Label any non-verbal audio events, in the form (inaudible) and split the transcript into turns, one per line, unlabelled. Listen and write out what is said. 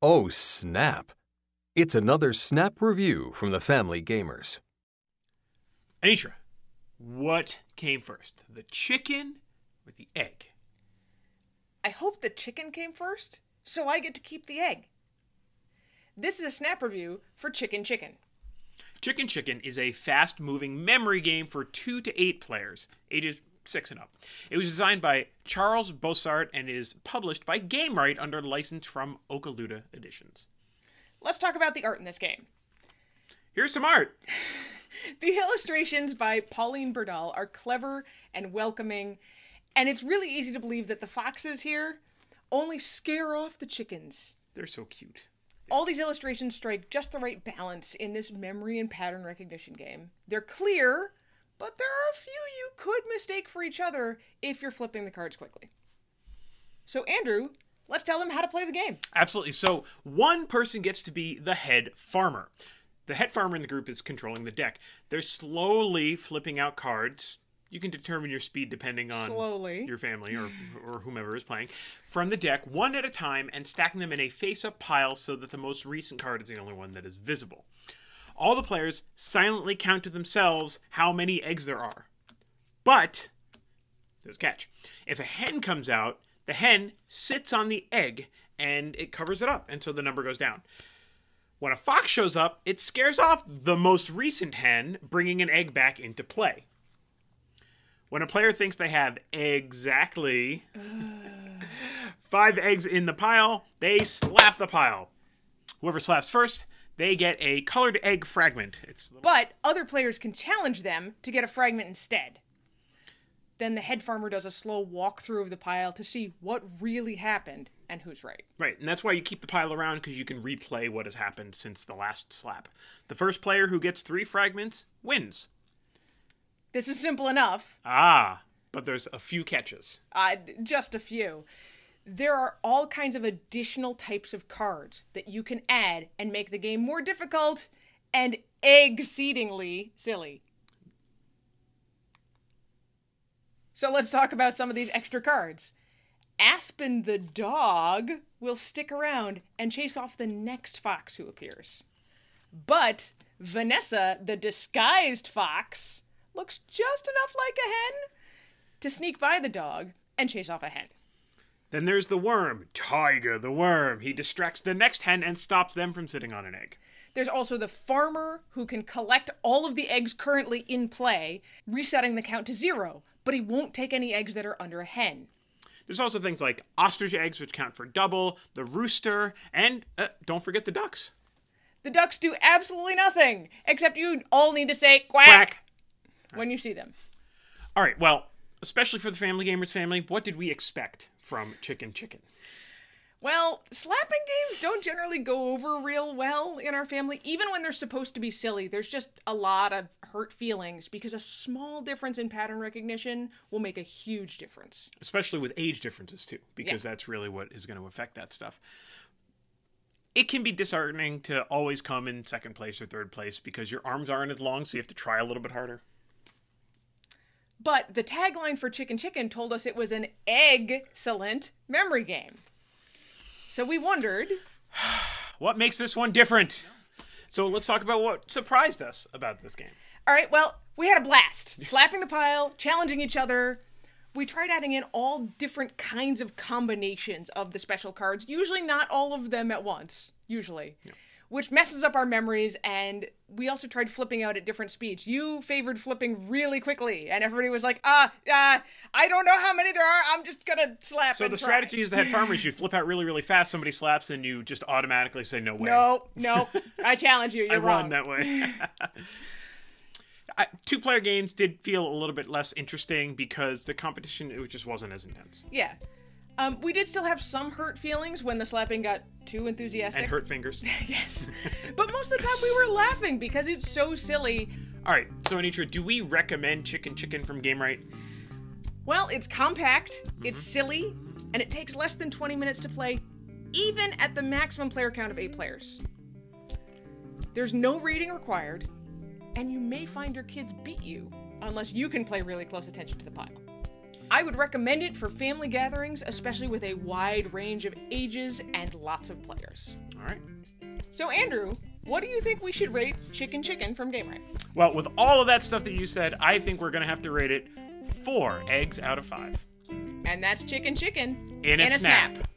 Oh, snap! It's another Snap review from the Family Gamers.
Anitra, what came first, the chicken or the egg?
I hope the chicken came first, so I get to keep the egg. This is a snap review for Chicken Chicken.
Chicken Chicken is a fast moving memory game for two to eight players, ages six and up. It was designed by Charles Bossart and is published by Gamewright under license from Okaluda Editions.
Let's talk about the art in this game.
Here's some art. (laughs)
The illustrations by Pauline Berdal are clever and welcoming, and it's really easy to believe that the foxes here only scare off the chickens.
They're so cute.
All these illustrations strike just the right balance in this memory and pattern recognition game. They're clear, but there are a few you could mistake for each other if you're flipping the cards quickly. So, Andrew, let's tell them how to play the game.
Absolutely. So one person gets to be the head farmer. The head farmer in the group is controlling the deck. They're slowly flipping out cards. You can determine your speed depending on
Slowly.
your family or, or whomever is playing from the deck, one at a time, and stacking them in a face up pile so that the most recent card is the only one that is visible. All the players silently count to themselves how many eggs there are. But there's a catch. If a hen comes out, the hen sits on the egg and it covers it up, and so the number goes down. When a fox shows up, it scares off the most recent hen, bringing an egg back into play. When a player thinks they have exactly five eggs in the pile, they slap the pile. Whoever slaps first, they get a colored egg fragment. It's
But other players can challenge them to get a fragment instead. Then the head farmer does a slow walkthrough of the pile to see what really happened and who's right.
Right, and that's why you keep the pile around because you can replay what has happened since the last slap. The first player who gets three fragments wins.
This is simple enough.
Ah, but there's a few catches.
Uh, just a few. There are all kinds of additional types of cards that you can add and make the game more difficult and exceedingly silly. So let's talk about some of these extra cards. Aspen the dog will stick around and chase off the next fox who appears. But Vanessa, the disguised fox, looks just enough like a hen to sneak by the dog and chase off a hen.
Then there's the worm, Tiger the worm. He distracts the next hen and stops them from sitting on an egg.
There's also the farmer who can collect all of the eggs currently in play, resetting the count to zero, but he won't take any eggs that are under a hen.
There's also things like ostrich eggs, which count for double, the rooster, and uh, don't forget the ducks.
The ducks do absolutely nothing, except you all need to say quack,
Quack!
when you see them.
All right, well, especially for the Family Gamers family, what did we expect from Chicken Chicken?
Well, slapping games don't generally go over real well in our family, even when they're supposed to be silly. There's just a lot of hurt feelings because a small difference in pattern recognition will make a huge difference.
especially with age differences too, because that's really what is going to affect that stuff. It can be disheartening to always come in second place or third place because your arms aren't as long, so you have to try a little bit harder.
But the tagline for Chicken Chicken told us it was an excellent memory game. So we wondered (sighs)
What makes this one different? So let's talk about what surprised us about this game.
all right, well, we had a blast (laughs) slapping the pile, challenging each other. We tried adding in all different kinds of combinations of the special cards, usually not all of them at once, usually, which messes up our memories. And we also tried flipping out at different speeds. You favored flipping really quickly, and everybody was like, ah, ah, I don't know how many there are. I'm just gonna slap.
So the
try."
strategy is the head farmers you (laughs) flip out really, really fast, somebody slaps, and you just automatically say no way.
No, no, I challenge you. (laughs) You're
I
wrong.
run that way. (laughs) Two player games did feel a little bit less interesting because the competition it just wasn't as intense.
Yeah. Um, we did still have some hurt feelings when the slapping got too enthusiastic.
And hurt fingers. (laughs)
yes. (laughs) but most of the time we were laughing because it's so silly.
All right, so Anitra, do we recommend Chicken Chicken from Gamewright?
Well, it's compact, it's silly, and it takes less than 20 minutes to play, even at the maximum player count of eight players. There's no rating required, and you may find your kids beat you unless you can play really close attention to the pile. I would recommend it for family gatherings, especially with a wide range of ages and lots of players.
All right.
So, Andrew, what do you think we should rate Chicken Chicken from Gamewright?
Well, with all of that stuff that you said, I think we're going to have to rate it four eggs out of five.
And that's Chicken Chicken
In a snap.
snap.